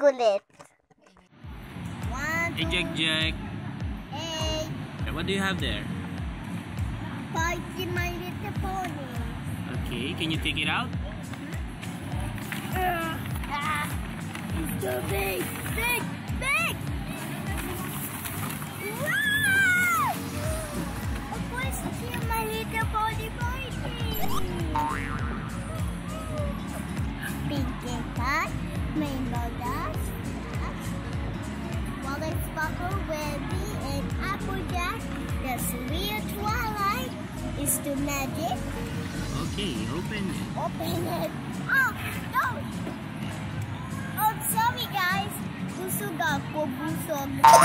chocolate. One, Hey, Jec-jec. eight, What do you have there? party my little pony. Okay, can you take it out? Ah, it's too big, big, big. Okay, open it. Open it. Oh, no! Oh, sorry guys. Busog ako, busog. Wow.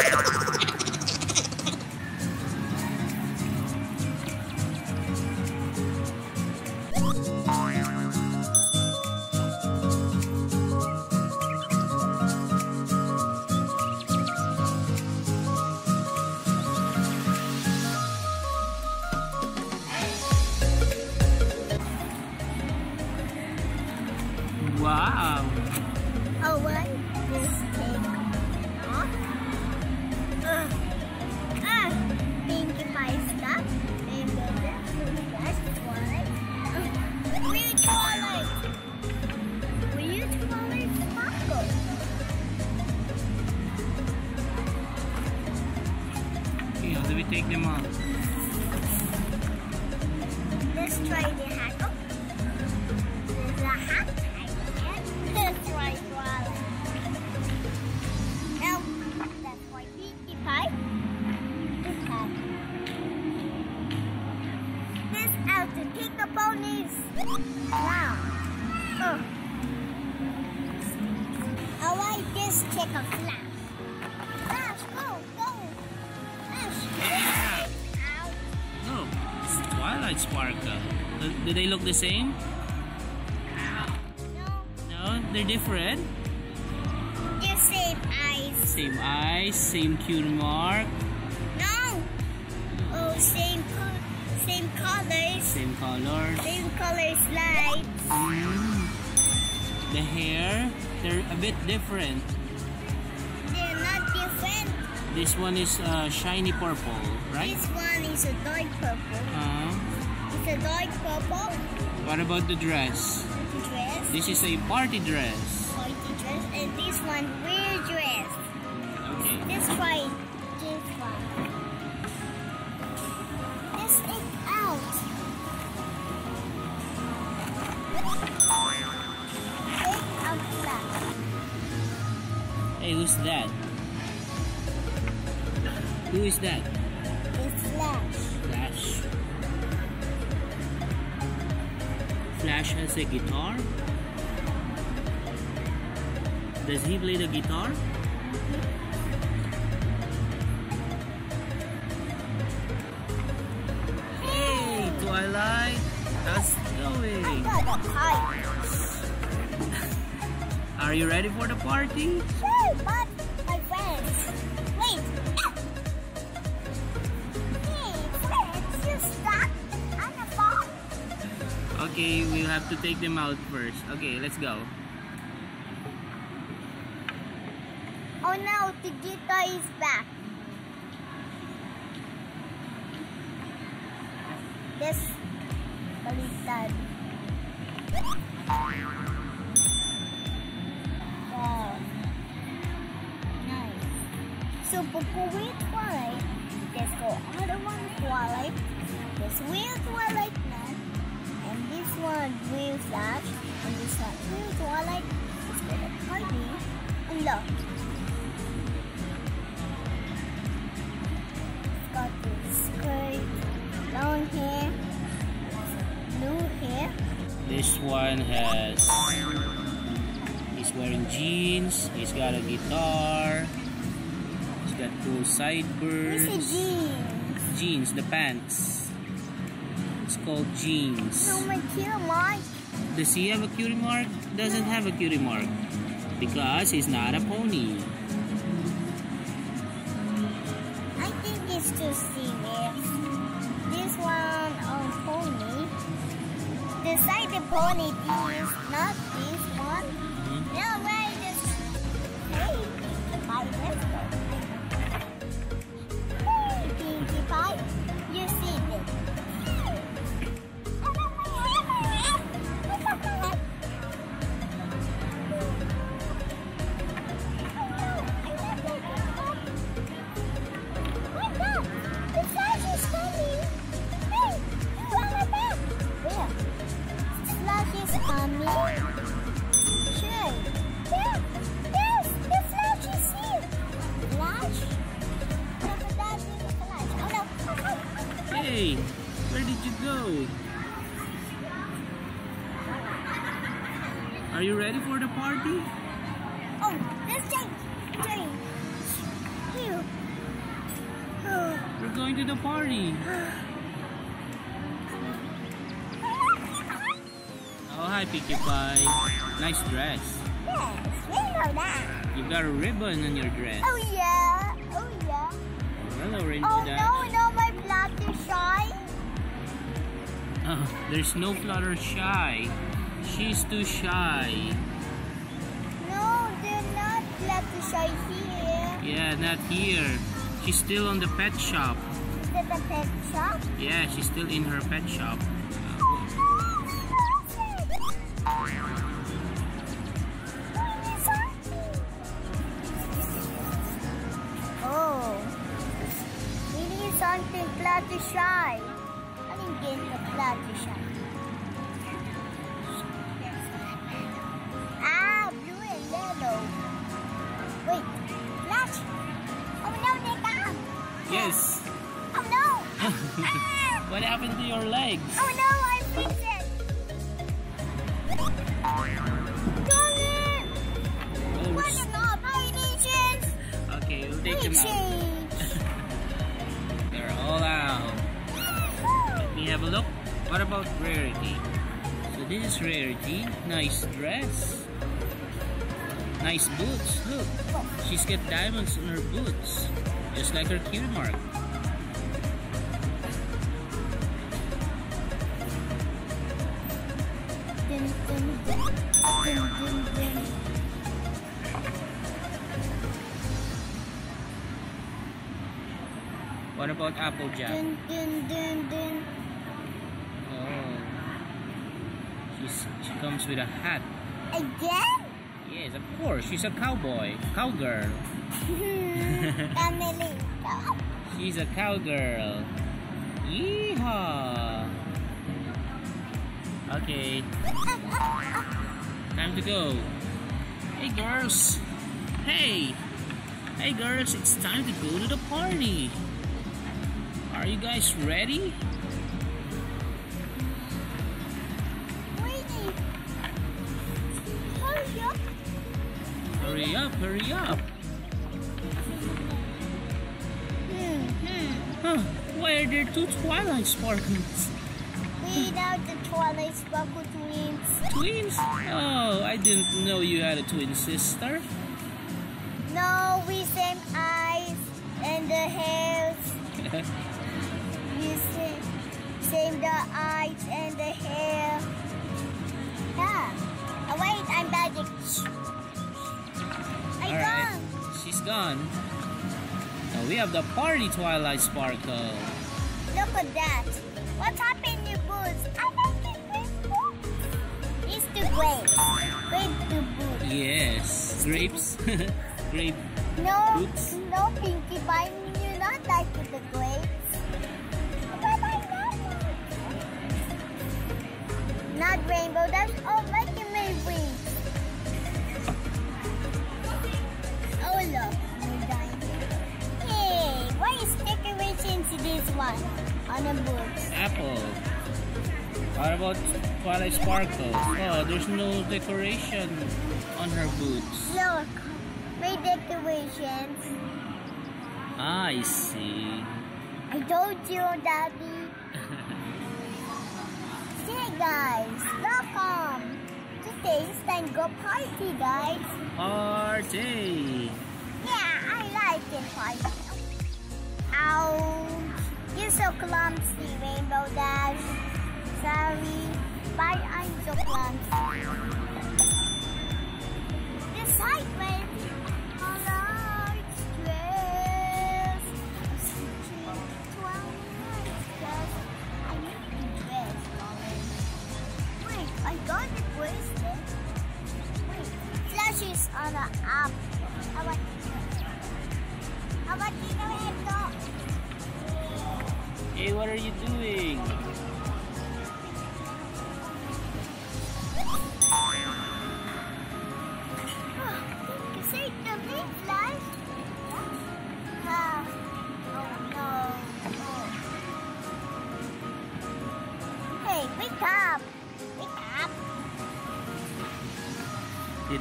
They look the same? No, No, they're different. they're same eyes. Same eyes, same cutie mark, No. Oh, same same colors. same colors. Same colors lights. Mm. The hair, they're a bit different. They're not different. This one is uh, shiny purple, right? This one is a dark purple. Uh, It's a dark purple what about the dress? dress. This is a party dress. Party dress. And this one weird dress. Okay. This one. This one. This is out. Take out flash. Hey, who's that? Who is that? It's. Flash. Flash has a guitar. Does he play the guitar? Hey, Twilight! How's it going? got a kite. Are you ready for the party? Okay, we'll have to take them out first. Okay, let's go. Oh no, guitar is back. This baliktad. Wow. Nice. So pagkuwi twilight, let's go other one twilight, this real twilight one real flash, and this one real twilight. Let's go to party and look. got this skirt, long hair, blue hair. This one has. He's wearing jeans. He's got a guitar. He's got the sideburns. jeans? Jeans, the pants. It's called jeans. No, my cute mark. Does he have a cutie mark? Doesn't have a cutie mark. Because he's not a pony. I think it's too serious. This one on pony. Decide the pony this, not this one. Mhm. No, why? Hey, Pinkie Pie, let's go. Hey, Pinkie Pie, you see this. The party. Oh, hi, Pinkie Pie. Nice dress. Yes, we know that. You got a ribbon on your dress. Oh yeah. Oh yeah. Hello, Rainbow Oh Dash. no, no, my blood is shy. Oh, there's no Fluttershy. She's too shy. No, they're not is shy here. Yeah, not here. She's still on the pet shop. It a pet shop? Yeah, she's still in her pet shop. Oh, something Fluttershy. Anong game na Fluttershy? Ah, blue and yellow. Wait, Flash. Oh no, they come. Yes. What happened to your legs? Oh no, I fixed it. Darn it. Oh, What an operation. okay, we'll take them out. They're all out. Let me have a look. What about Rarity? So this is Rarity. Nice dress. Nice boots. Look. She's got diamonds on her boots. Just like her cutie mark. What about Applejack? Dun, dun, dun, dun. Oh. She's, she comes with a hat. Again? Yes, of course. She's a cowboy. Cowgirl. Mm-hmm. Family. Come. She's a cowgirl. Yeehaw! Okay, time to go. Hey girls! Hey! Hey girls, it's time to go to the party! Are you guys ready? Hurry up. Hurry up, hurry up! Hmm. Huh, why are there two Twilight Sparkles? Without the Twilight Sparkle twins. Twins? Oh, I didn't know you had a twin sister. No, we same eyes and the hairs. Same, the eyes and the hair. Yeah. Oh, wait, I'm magic. I Alright, gone. she's gone. Now we have the party Twilight Sparkle. Look at that. What's happened, you boots? I like it with boots. It's the grapes. Grape to boots. Yes, grapes. Grape. No, Boots? no, Pinkie Pie. Not rainbow. That's all may wings. Oh look, we're dying. Hey, why is decorations to this one on the boots? Apple. What about Twilight Sparkle? Oh, there's no decoration on her boots. Look, my decorations. Ah, I see. I told you, Daddy. Guys, welcome. Today is time party, guys. Party! Yeah, I like it party. Ouch! You're so clumsy, Rainbow Dash. Sorry, but I'm so clumsy.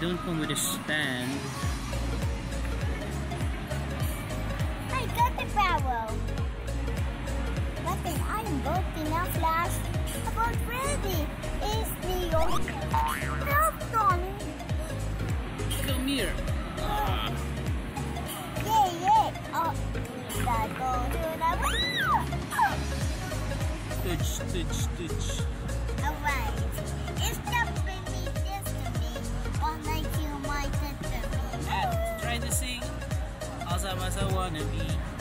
don't come with a stand. I got the barrel. One thing I am in now, Flash, about ready. is the old Help, Donnie. Come here. Ah. Yeah, yeah. Oh. Stitch, stitch, stitch. Alright. It's the dumb as I wanna be.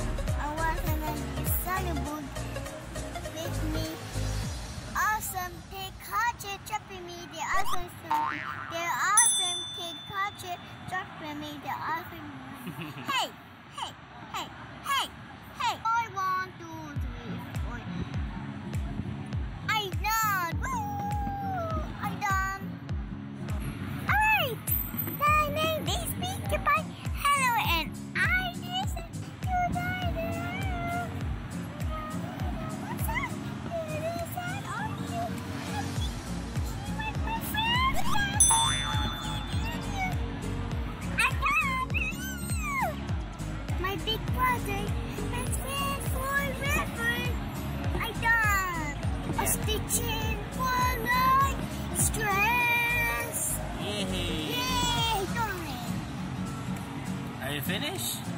finish?